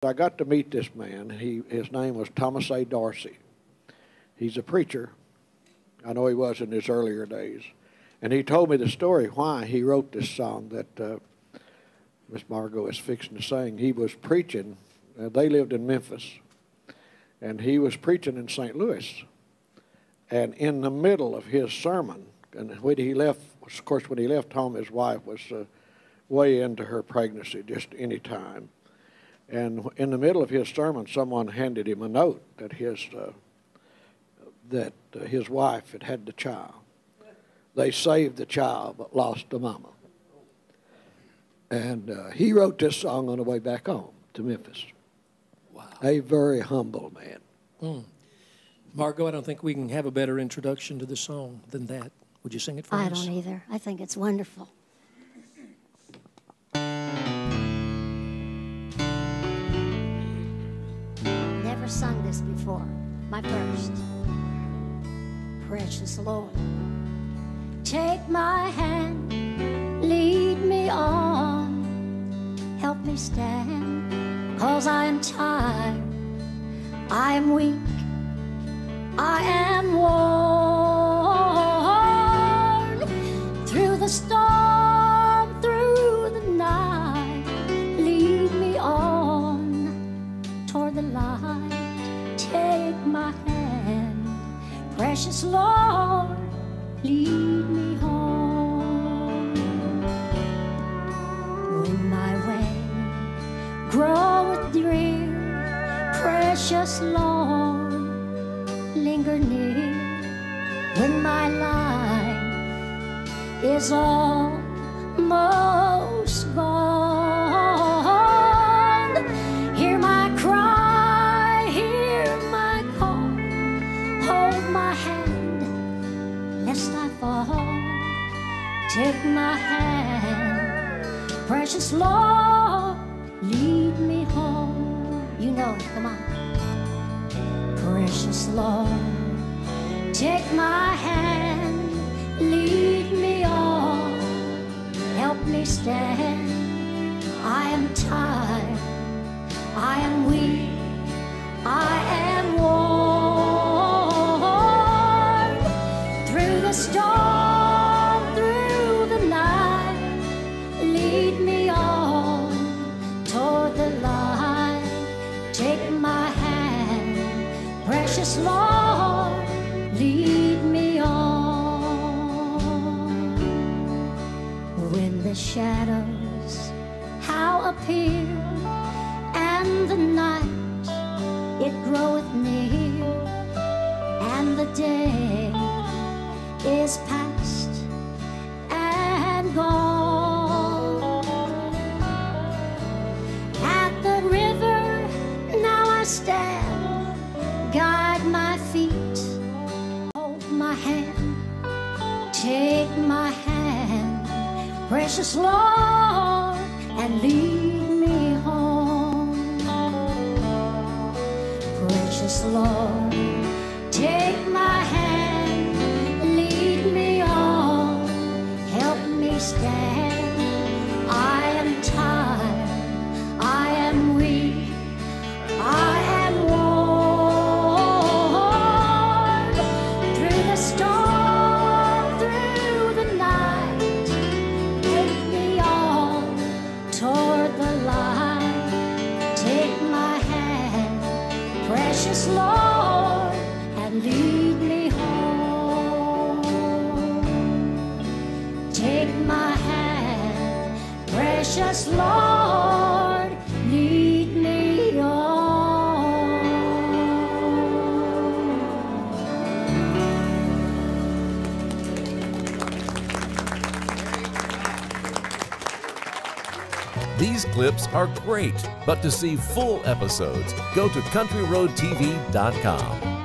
I got to meet this man. He, his name was Thomas A. Dorsey. He's a preacher. I know he was in his earlier days. And he told me the story why he wrote this song that uh, Miss Margo is fixing to sing. He was preaching. Uh, they lived in Memphis. And he was preaching in St. Louis. And in the middle of his sermon, and when he left, of course, when he left home, his wife was uh, way into her pregnancy, just any time. And in the middle of his sermon, someone handed him a note that his uh, that uh, his wife had had the child. They saved the child but lost the mama. And uh, he wrote this song on the way back home to Memphis. Wow. A very humble man. Mm. Margo, I don't think we can have a better introduction to the song than that. Would you sing it for I us? I don't either. I think it's wonderful. Never sung this before. My first. Precious Lord, take my hand, lead me on, help me stand, cause I am tired, I am weak, I am worn precious Lord, lead me home. When my way groweth drear, precious Lord, linger near when my life is almost my hand, precious Lord, lead me home. You know, come on. Precious Lord, take my hand, lead me on, help me stand. I am tired, I am weak, I am worn through the storm, precious Lord, lead me on. When the shadows how appear and the night it groweth near and the day is past and gone. Precious Lord, and lead me home. Precious Lord, precious Lord, lead me on. These clips are great, but to see full episodes, go to CountryRoadTV.com.